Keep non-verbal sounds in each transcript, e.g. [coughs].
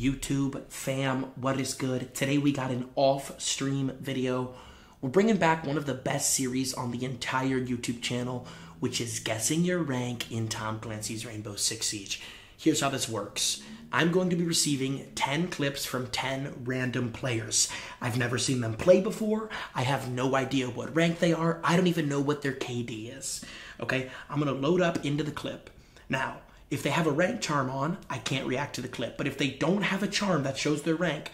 YouTube fam, what is good? Today we got an off stream video. We're bringing back one of the best series on the entire YouTube channel, which is guessing your rank in Tom Clancy's Rainbow Six Siege. Here's how this works I'm going to be receiving 10 clips from 10 random players. I've never seen them play before. I have no idea what rank they are. I don't even know what their KD is. Okay, I'm gonna load up into the clip. Now, if they have a rank charm on, I can't react to the clip. But if they don't have a charm that shows their rank,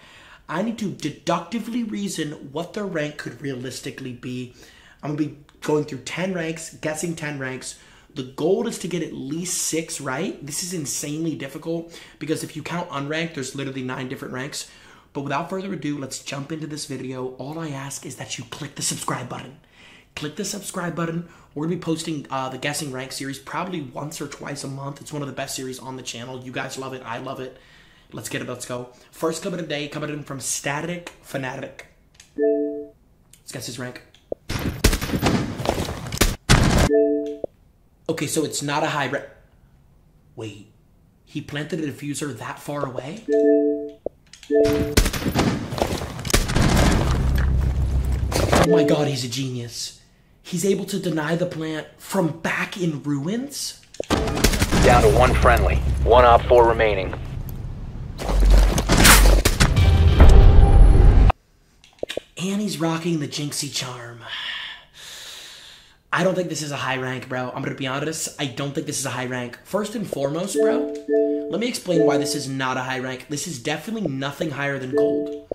I need to deductively reason what their rank could realistically be. I'm gonna be going through 10 ranks, guessing 10 ranks. The goal is to get at least six right. This is insanely difficult because if you count unranked, there's literally nine different ranks. But without further ado, let's jump into this video. All I ask is that you click the subscribe button click the subscribe button. We're gonna be posting uh, the guessing rank series probably once or twice a month. It's one of the best series on the channel. You guys love it. I love it. Let's get it. Let's go. First clip of the day coming in from Static Fanatic. Let's guess his rank. Okay, so it's not a high rank. Wait, he planted a diffuser that far away? Oh my god, he's a genius he's able to deny the plant from back in ruins? Down to one friendly. One op four remaining. And he's rocking the Jynxzi charm. I don't think this is a high rank, bro. I'm gonna be honest. I don't think this is a high rank. First and foremost, bro, let me explain why this is not a high rank. This is definitely nothing higher than gold.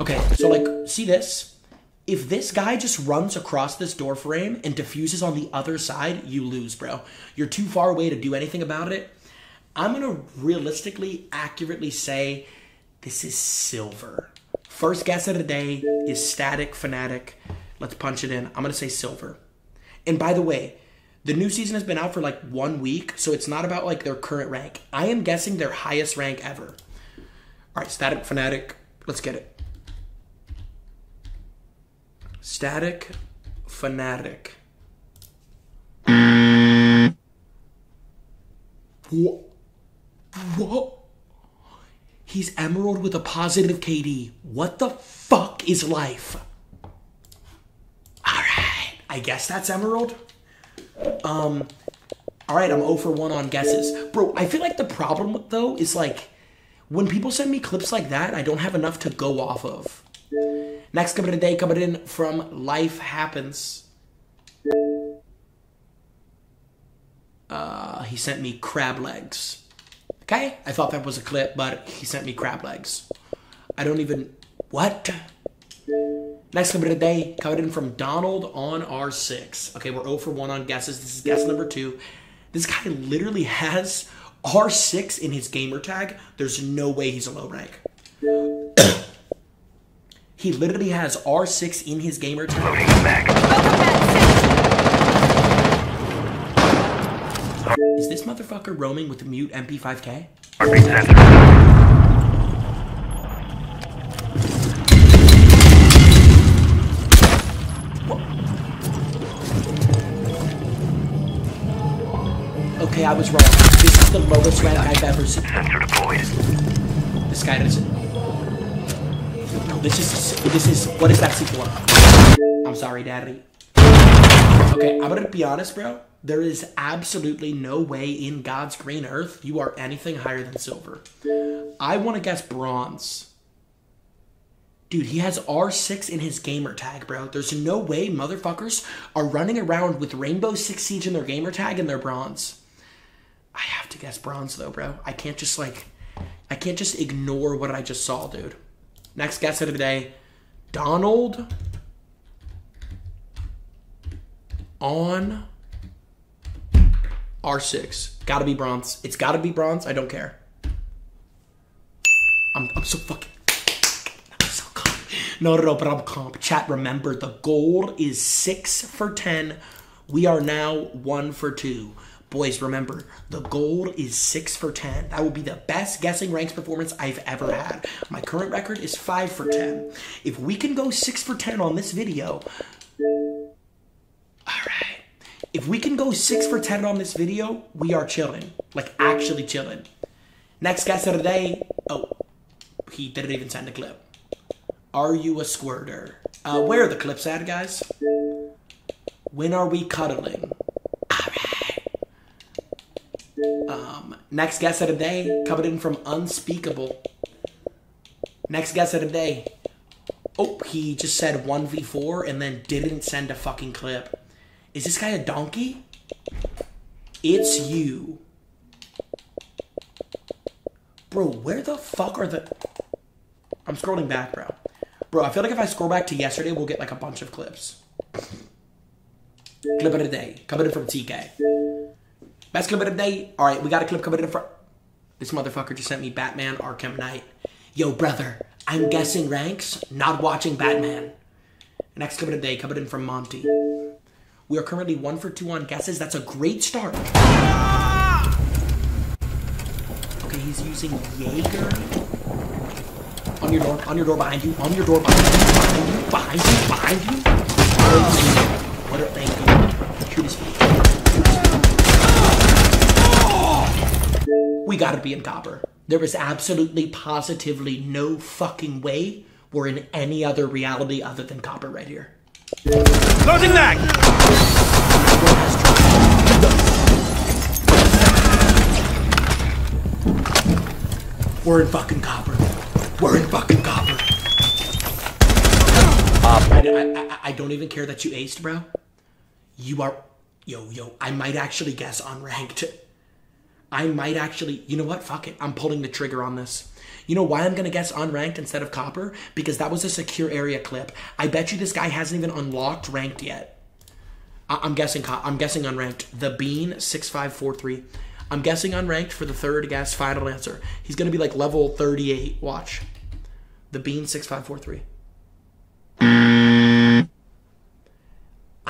Okay, so like, see this? If this guy just runs across this door frame and diffuses on the other side, you lose, bro. You're too far away to do anything about it. I'm going to realistically, accurately say this is silver. First guess of the day is Static Fanatic. Let's punch it in. I'm going to say silver. And by the way, the new season has been out for like one week, so it's not about like their current rank. I am guessing their highest rank ever. All right, Static Fanatic, let's get it. Static Fanatic. What? What? He's Emerald with a positive KD. What the fuck is life? Alright, I guess that's Emerald. Um, alright, I'm 0 for 1 on guesses. Bro, I feel like the problem, though, is like, when people send me clips like that, I don't have enough to go off of. Next comment of the day coming in from Life Happens. Uh, he sent me crab legs. Okay, I thought that was a clip, but he sent me crab legs. I don't even. What? Next comment of the day coming in from Donald on R6. Okay, we're 0 for 1 on guesses. This is guess number two. This guy literally has R6 in his gamer tag. There's no way he's a low rank. [coughs] He literally has R6 in his gamer tag. Is this motherfucker roaming with the mute MP5K? Heartbeat sensor. Okay, I was wrong. This is the lowest rank I've ever seen. Sensor deployed. This guy doesn't. This is this is what is that sequel? I'm sorry, Daddy. Okay, I'm gonna be honest, bro. There is absolutely no way in God's green earth you are anything higher than silver. I want to guess bronze. Dude, he has R6 in his gamer tag, bro. There's no way motherfuckers are running around with Rainbow Six Siege in their gamer tag and they're bronze. I have to guess bronze though, bro. I can't just like I can't just ignore what I just saw, dude. Next guest of the day, Donald on R6. Gotta be bronze. It's gotta be bronze. I don't care. I'm, I'm so fucking. I'm so calm. No, no, no, but I'm calm. Chat, remember the goal is six for 10. We are now one for two. Boys, remember, the goal is 6 for 10. That will be the best guessing ranks performance I've ever had. My current record is 5 for 10. If we can go 6 for 10 on this video, alright. If we can go 6 for 10 on this video, we are chilling. Like, actually chilling. Next guest of the day. Oh, he didn't even send a clip. Are you a squirter? Uh, where are the clips at, guys? When are we cuddling? Alright. Um, next guest of the day coming in from Unspeakable. Next guest of the day. Oh, he just said 1v4 and then didn't send a fucking clip. Is this guy a donkey? It's you. Bro, where the fuck are the. I'm scrolling back, bro. Bro, I feel like if I scroll back to yesterday, we'll get like a bunch of clips. Clip of the day. Coming in from TK. Best clip of the day. Alright, we got a clip coming in from. This motherfucker just sent me Batman Arkham Knight. Yo, brother, I'm guessing ranks, not watching Batman. Next clip of the day coming in from Monty. We are currently one for two on guesses. That's a great start. Okay, he's using Jaeger. On your door, on your door behind you, on your door behind you, behind you, behind you, behind you. What a thank you. Shoot his feet. We gotta be in copper. There is absolutely positively no fucking way we're in any other reality other than copper right here. Closing that! We're in fucking copper. We're in fucking copper. Op I, I, I don't even care that you aced, bro. You are. Yo, yo, I might actually guess unranked. I might actually. You know what? Fuck it. I'm pulling the trigger on this. You know why I'm gonna guess unranked instead of copper? Because that was a secure area clip. I bet you this guy hasn't even unlocked ranked yet. I- I'm guessing. I'm guessing unranked. The Bean six five four three. I'm guessing unranked for the third guess. Final answer. He's gonna be like level 38. Watch. The Bean six five four three. I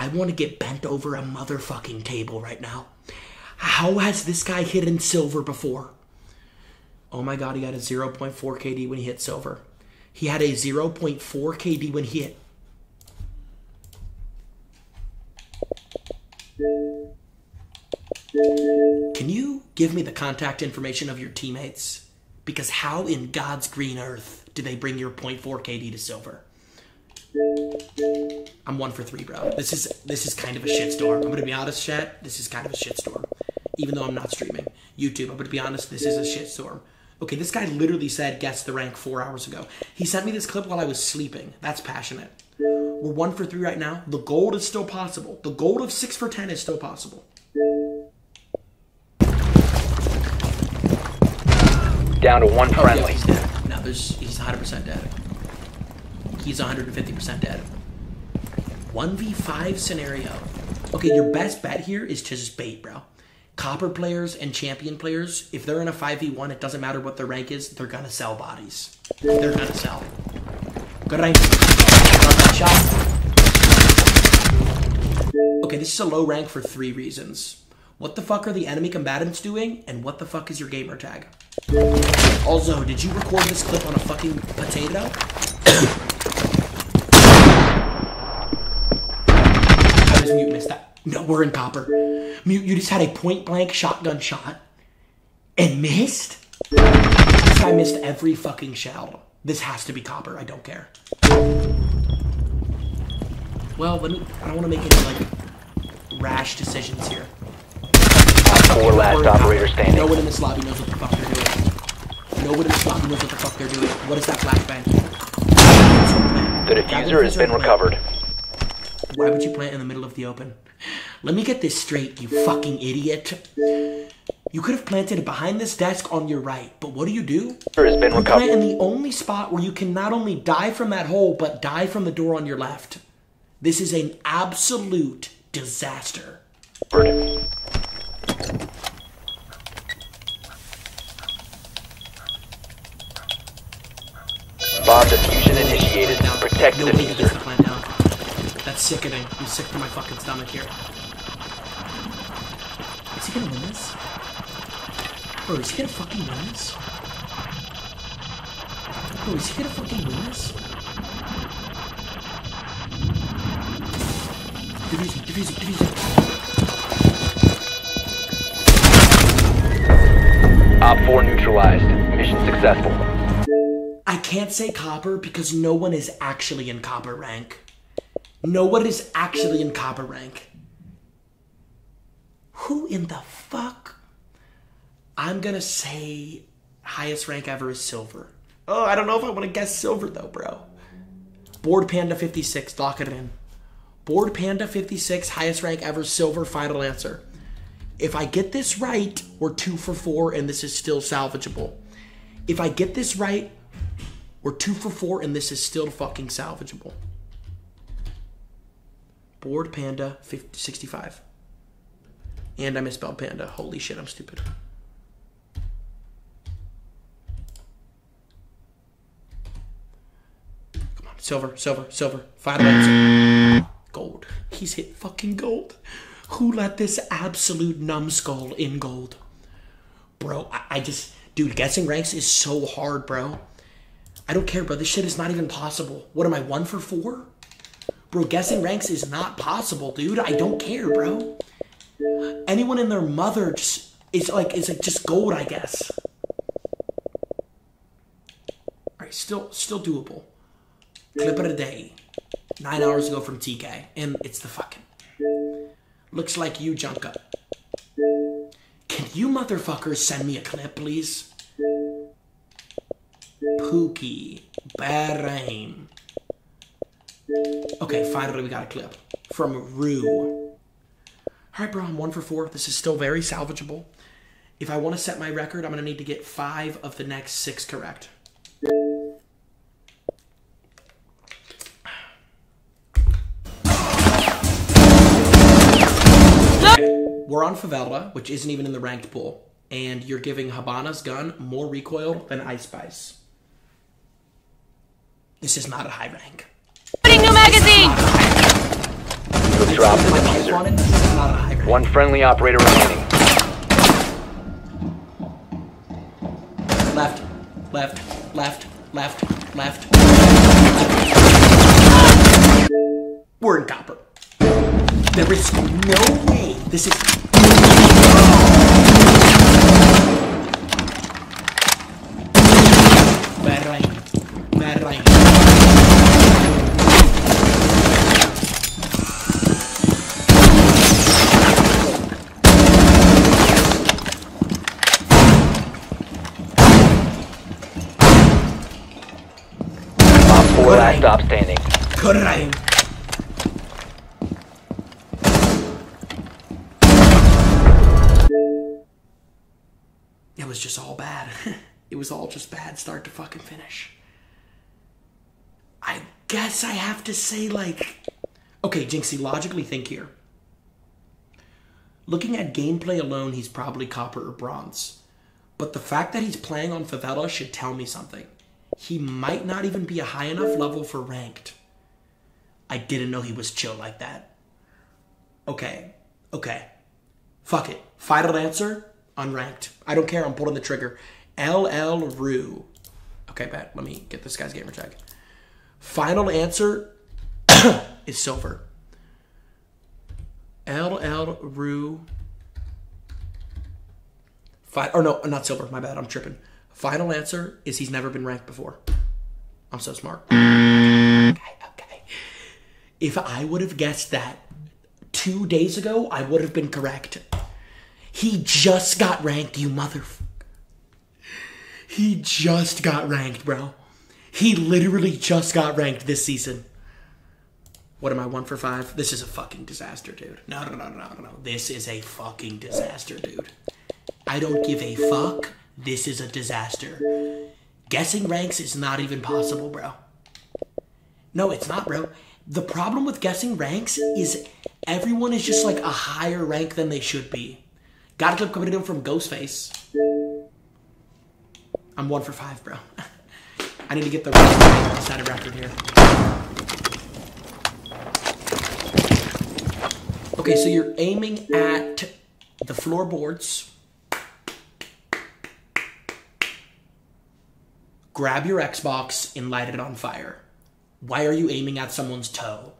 want to get bent over a motherfucking table right now. How has this guy hit in silver before? Oh my god, he had a 0.4 KD when he hit silver. He had a 0.4 KD when he hit. Can you give me the contact information of your teammates? Because how in God's green earth do they bring your 0.4 KD to silver? I'm one for three, bro. This is this is kind of a shitstorm. I'm gonna be honest, chat. This is kind of a shitstorm. Even though I'm not streaming YouTube, I'm gonna be honest. This is a shitstorm. Okay, this guy literally said guess the rank four hours ago. He sent me this clip while I was sleeping. That's passionate. We're one for three right now. The gold is still possible. The gold of six for ten is still possible. down to one Oh, yeah, friendly. he's dead. No, there's he's 100% dead. He's 150% dead. 1v5 scenario. Okay, your best bet here is to just bait, bro. Copper players and champion players, if they're in a 5v1, it doesn't matter what their rank is, they're gonna sell bodies. They're gonna sell. Good rank. Okay, this is a low rank for three reasons. What the fuck are the enemy combatants doing? And what the fuck is your gamer tag? Also, did you record this clip on a fucking potato? [coughs] How does Mute miss that? No, we're in copper. Mute, you just had a point blank shotgun shot and missed? This guy missed every fucking shell. This has to be copper. I don't care. Well, let me. I don't want to make any like rash decisions here. Four last operator standing. No one in this lobby knows what the fuck they're doing. No one in this lobby knows what the fuck they're doing. What is that flashbang? The diffuser has been recovered. Why would you plant in the middle of the open? Let me get this straight, you fucking idiot. You could have planted it behind this desk on your right, but what do you do? Has been You plant in the only spot where you can not only die from that hole, but die from the door on your left. This is an absolute disaster. Bomb diffusion initiated. Protect the Nobody gets to diffuser. Plant down. That's sickening. I'm sick to my fucking stomach here. Is he gonna win this? Bro, is he gonna fucking win this? Bro, is he gonna fucking win this? Diffusing, diffusing, diffusing. Op 4 neutralized. Mission successful. I can't say copper because no one is actually in copper rank. No what is actually in copper rank. Who in the fuck? I'm gonna say highest rank ever is silver. Oh, I don't know if I want to guess silver though, bro. Board Panda 56, lock it in. Board Panda 56, highest rank ever, silver, final answer. If I get this right, we're two for four and this is still salvageable. If I get this right, we're two for four and this is still fucking salvageable. Board Panda 50, 65. And I misspelled panda. Holy shit, I'm stupid. Come on, silver, silver, silver. Final answer. Gold. He's hit fucking gold. Who let this absolute numbskull in gold? Bro, I, I just. Dude, guessing ranks is so hard, bro. I don't care, bro. This shit is not even possible. What am I, one for four? Bro, guessing ranks is not possible, dude. I don't care, bro. Anyone in their mother just is like is like just gold, I guess. Alright, still still doable. Clip of the day. Nine hours ago from TK. And it's the fucking looks like you, Junka. Can you motherfuckers send me a clip, please? Pookie. Bahrain. Okay, finally we got a clip. From Rue. Alright, bro, I'm one for four. This is still very salvageable. If I want to set my record, I'm going to need to get five of the next six correct. We're on Favela, which isn't even in the ranked pool, and you're giving Habana's gun more recoil than Ice Spice. This is not a high rank. Opening! You have dropped the diffuser. on it, this is not a high rank. One friendly operator remaining. Left, left, left, left, left. We're in copper. There is no way this is. Bad rain. Bad rain. Fucking finish. I guess I have to say, like. Okay, Jynxzi, logically think here. Looking at gameplay alone, he's probably copper or bronze. But the fact that he's playing on Favela should tell me something. He might not even be a high enough level for ranked. I didn't know he was chill like that. Okay, okay. Fuck it. Final answer, unranked. I don't care, I'm pulling the trigger. LL Rue. Okay, bet. Let me get this guy's gamer tag. Final answer [coughs] is silver. LL Rue. Fi- or no, not silver. My bad. I'm tripping. Final answer is he's never been ranked before. I'm so smart. Mm. Okay, okay. If I would have guessed that two days ago, I would have been correct. He just got ranked, you motherfucker. He just got ranked, bro. He literally just got ranked this season. What am I, one for five? This is a fucking disaster, dude. No, no, no, no, no, no. This is a fucking disaster, dude. I don't give a fuck. This is a disaster. Guessing ranks is not even possible, bro. No, it's not, bro. The problem with guessing ranks is everyone is just like a higher rank than they should be. Got a clip coming in from Ghostface. I'm one for five, bro. [laughs] I need to get the set a record here. Okay, so you're aiming at the floorboards. Grab your Xbox and light it on fire. Why are you aiming at someone's toe?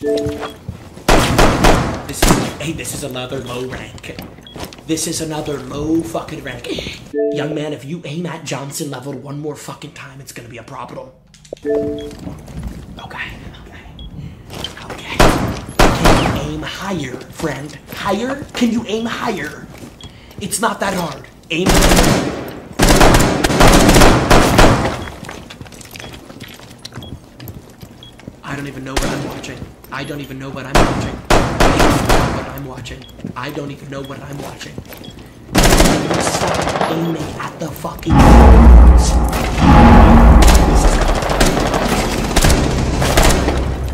This is hey, this is another low rank. This is another low fucking rank. Young man, if you aim at Johnson level one more fucking time, it's gonna be a problem. Okay, okay. Okay. Can you aim higher, friend? Higher? Can you aim higher? It's not that hard. Aim I don't even know what I'm watching. I don't even know what I'm watching. I don't even know what I'm watching. I don't even know what I'm watching. Stop aiming at the fucking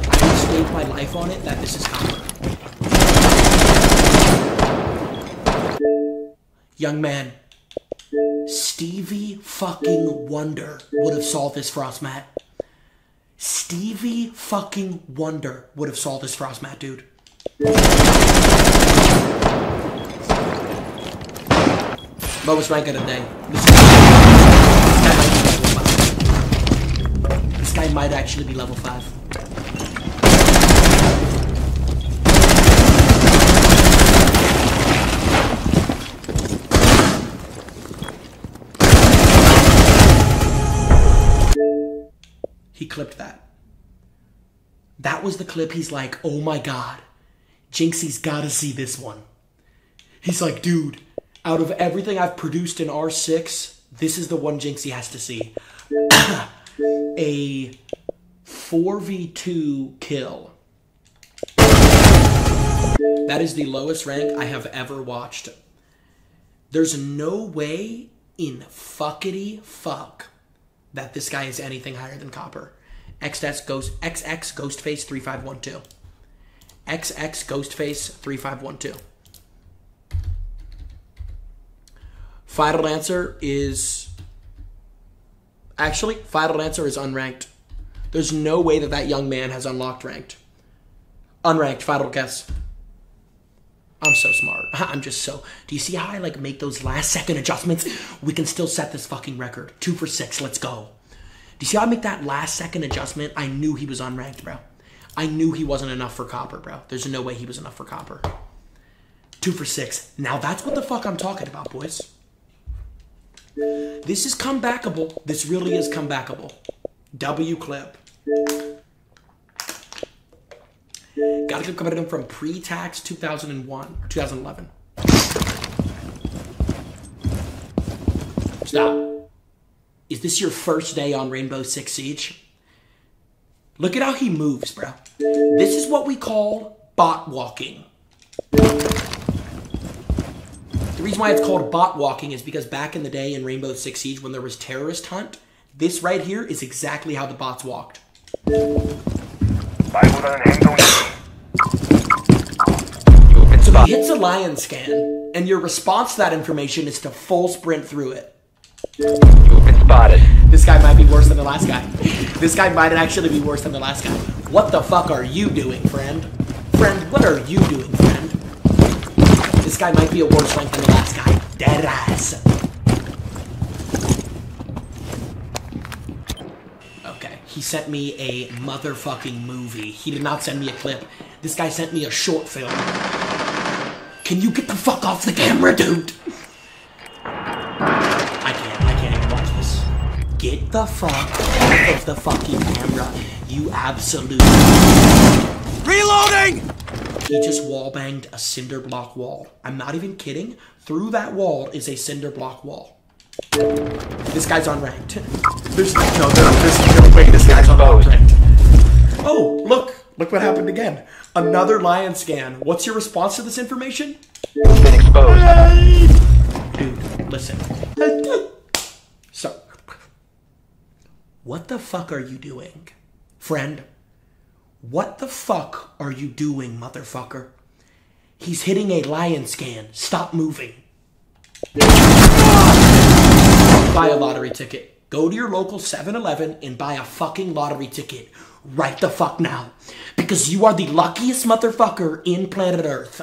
I would stake my life on it that this is copper. Young man, Stevie fucking Wonder would have solved this frost mat. Stevie fucking Wonder would have solved this frost mat, dude. Lowest rank of the day. This, this guy might actually be level 5. He clipped that. That was the clip he's like, oh my god, Jynxzi's gotta see this one. He's like, dude, out of everything I've produced in R6, this is the one Jynxzi has to see. [coughs] A 4v2 kill. That is the lowest rank I have ever watched. There's no way in fuckity fuck that this guy is anything higher than Copper. XX Ghost XX Ghostface 3512. XX Ghostface 3512. Final answer is actually final answer is unranked. There's no way that that young man has unlocked ranked. Unranked final guess. I'm so smart. [laughs] I'm just so. Do you see how I like make those last second adjustments? We can still set this fucking record. Two for six. Let's go. Do you see how I make that last second adjustment? I knew he was unranked, bro. I knew he wasn't enough for copper, bro. There's no way he was enough for copper. Two for six. Now that's what the fuck I'm talking about, boys. This is comebackable. This really is comebackable. W clip. Got a clip coming in from pre-tax 2001, 2011. Stop. Is this your first day on Rainbow Six Siege? Look at how he moves, bro. This is what we call bot walking reason why it's called bot walking is because back in the day in Rainbow Six Siege when there was terrorist hunt, this right here is exactly how the bots walked. It's so he hits a lion scan, and your response to that information is to full sprint through it. You've been spotted. This guy might be worse than the last guy. This guy might actually be worse than the last guy. What the fuck are you doing, friend? Friend, what are you doing, friend? This guy might be a worse rank than the last guy. Dead. Okay, he sent me a motherfucking movie. He did not send me a clip. This guy sent me a short film. Can you get the fuck off the camera, dude? I can't. I can't even watch this. Get the fuck off of the fucking camera, you absolute. Reloading! He just wall banged a cinder block wall. I'm not even kidding. Through that wall is a cinder block wall. This guy's unranked. There's no, no, there's no way this guy's oh, unranked. Oh, look. Look what happened again. Another lion scan. What's your response to this information? Been exposed. Dude, listen. So, what the fuck are you doing? Friend, what the fuck are you doing, motherfucker? He's hitting a lion scan. Stop moving. Buy a lottery ticket. Go to your local 7 Eleven and buy a fucking lottery ticket. Right the fuck now. Because you are the luckiest motherfucker in planet Earth.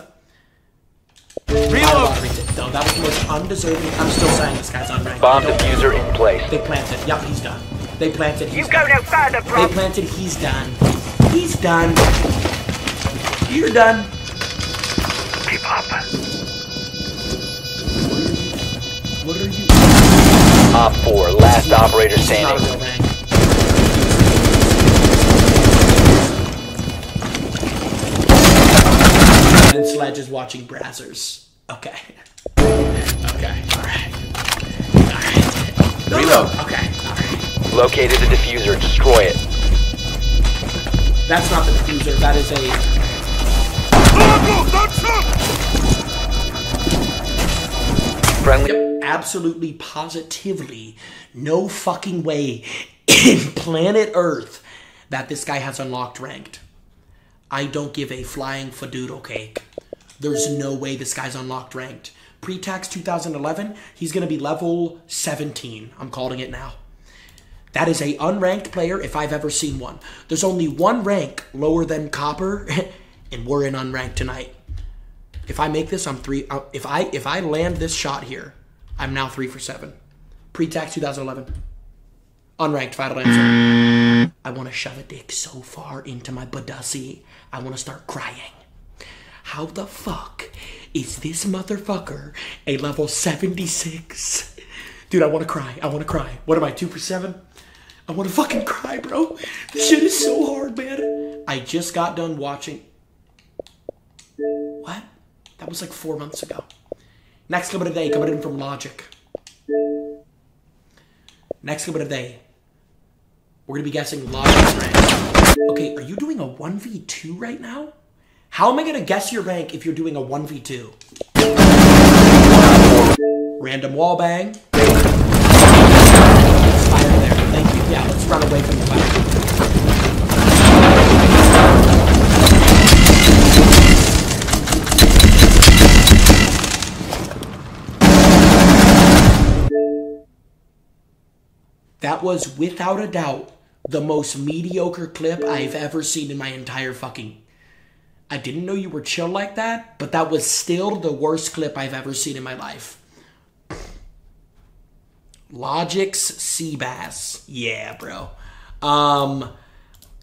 Buy a Reload! lottery ticket. No, that was the most undeserving. I'm still saying this guy's unranked. Bomb Don't- diffuser in place. They planted. Yep, he's done. They planted. He's You go done. no further, bro. They planted. He's done. He's done. You're done. Keep up. What are you? What? Op 4, last operator standing. And Sledge is watching Brazzers. Okay. Okay, alright. Alright. Reload. Okay, alright. Located the diffuser, destroy it. That's not the diffuser. That is a. Friendly. Yep. Absolutely, positively, no fucking way in [laughs] planet Earth that this guy has unlocked ranked. I don't give a flying fadoodle cake. There's no way this guy's unlocked ranked. Pre-tax 2011, he's gonna be level 17. I'm calling it now. That is a unranked player if I've ever seen one. There's only one rank lower than copper, [laughs] and we're in unranked tonight. If I make this, I'm three. Uh, if I if I land this shot here, I'm now three for seven. Pre-tax 2011. Unranked final answer. I want to shove a dick so far into my badussi. I want to start crying. How the fuck is this motherfucker a level 76? Dude, I want to cry. I want to cry. What am I, two for seven? I want to fucking cry, bro. This shit is so hard, man. I just got done watching. What? That was like four months ago. Next clip of the day coming in from Logic. Next clip of the day. We're gonna be guessing Logic's rank. Okay, are you doing a 1v2 right now? How am I gonna guess your rank if you're doing a 1v2? Random wall bang. That was without a doubt the most mediocre clip I've ever seen in my entire fucking. I didn't know you were chill like that, but that was still the worst clip I've ever seen in my life. Logic's Seabass. Yeah, bro. Um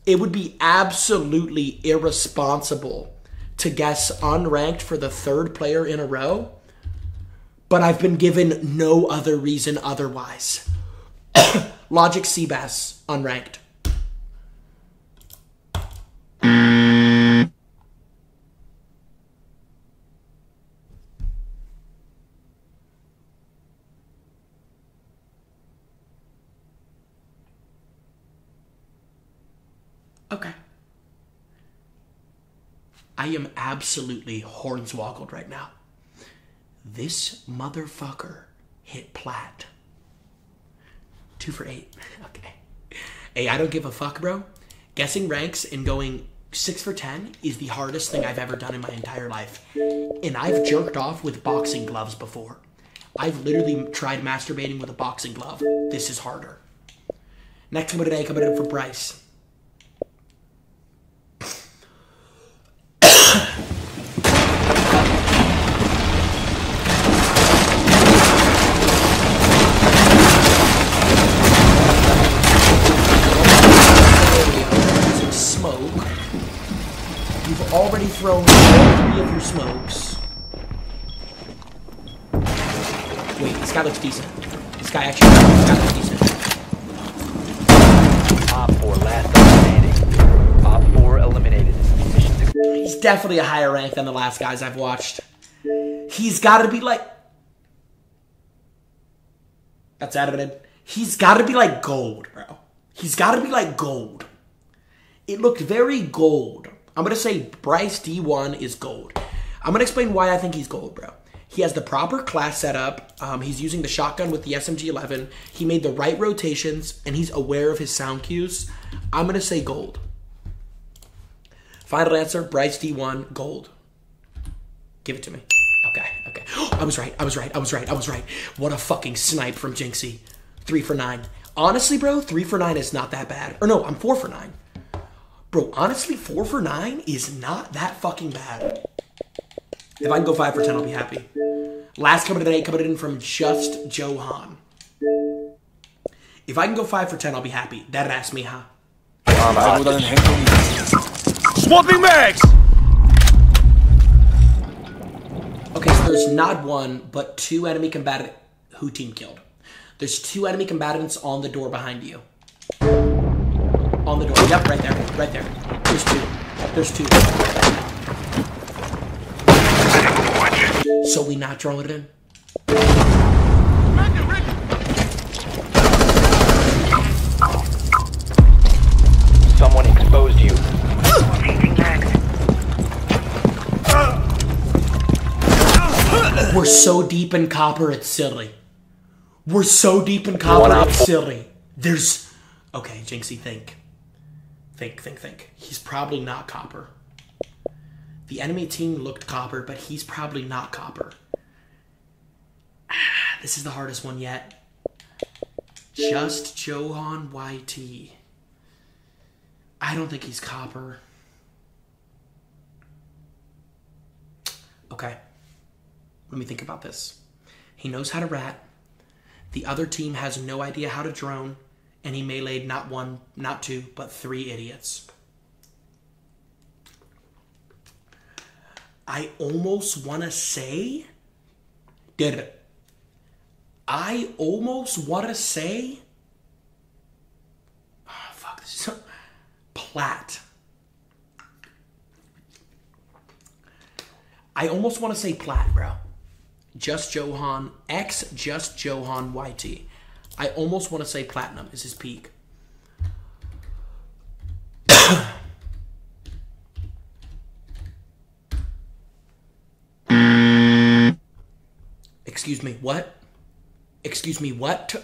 it would be absolutely irresponsible to guess unranked for the third player in a row, but I've been given no other reason otherwise. [coughs] Logic Seabass, unranked. Okay. I am absolutely hornswoggled right now. This motherfucker hit plat. Two for eight. [laughs] Okay. Hey, I don't give a fuck, bro. Guessing ranks and going six for ten is the hardest thing I've ever done in my entire life. And I've jerked off with boxing gloves before. I've literally tried masturbating with a boxing glove. This is harder. Next one today, coming in for Bryce. Your smokes. Wait, this guy looks decent. This guy actually this guy looks decent. Op 4, last standing. Op 4 eliminated. He's definitely a higher rank than the last guys I've watched. He's got to be like. That's edited. He's got to be like gold, bro. He's got to be like gold. It looked very gold. I'm gonna say Bryce D1 is gold. I'm gonna explain why I think he's gold, bro. He has the proper class setup. Um, he's using the shotgun with the SMG11. He made the right rotations, and he's aware of his sound cues. I'm gonna say gold. Final answer: Bryce D1 gold. Give it to me. Okay, okay. [gasps] I was right. I was right. I was right. I was right. What a fucking snipe from Jynxzi. Three for nine. Honestly, bro, three for nine is not that bad. Or no, I'm four for nine. Bro, honestly, four for nine is not that fucking bad. If I can go five for ten, I'll be happy. Last comment of the night coming in from just Johan. If I can go five for ten, I'll be happy. That asked me, huh? Swapping mags! Okay, so there's not one, but two enemy combatant who team killed. There's two enemy combatants on the door behind you. On the door. Yep, right there. Right there. There's two. There's two. So we not throw it in? Someone exposed you. We're so deep in copper, it's silly. We're so deep in copper, it's silly. There's. Okay, Jynxzi, think. Think, think, think. He's probably not copper. The enemy team looked copper, but he's probably not copper. Ah, [sighs] This is the hardest one yet. Just Johan YT. I don't think he's copper. Okay. Let me think about this. He knows how to rat. The other team has no idea how to drone, and he meleeed not one, not two, but three idiots. I almost want to say. Did? I almost want to say. Oh, fuck. This is [laughs] so, plat. I almost want to say plat, bro. Just Johan X Just Johan YT. I almost want to say platinum is his peak. [coughs] Excuse me, what? Excuse me, what?